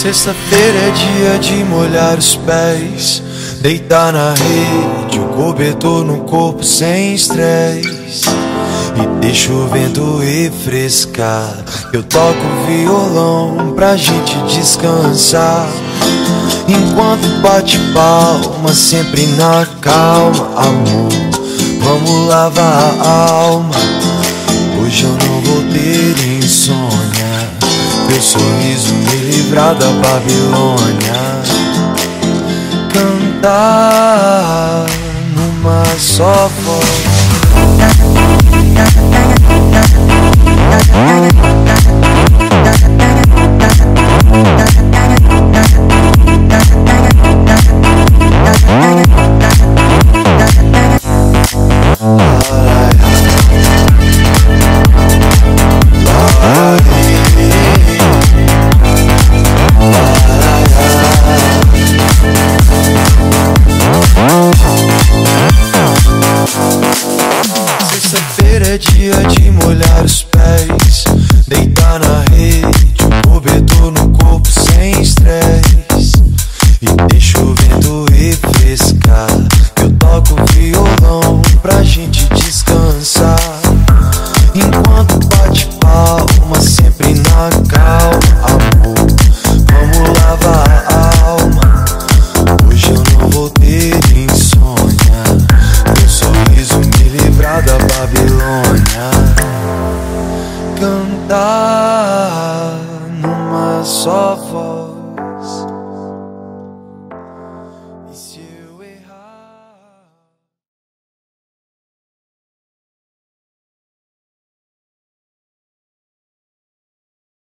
Sexta-feira é dia de molhar os pés, deitar na rede, o cobertor no corpo sem estresse. E deixa o vento refrescar. Eu toco violão pra gente descansar. Enquanto bate palma, sempre na calma, amor. Vamos lavar a alma. Hoje eu não vou ter insônia. Teu sorriso me livrar da Babilônia. Cantar numa só voz. Dia de molhar os pés, deitar na rede, cobertor no corpo sem estresse. E deixa o vento refrescar. Eu toco violão pra gente descansar. Enquanto Love.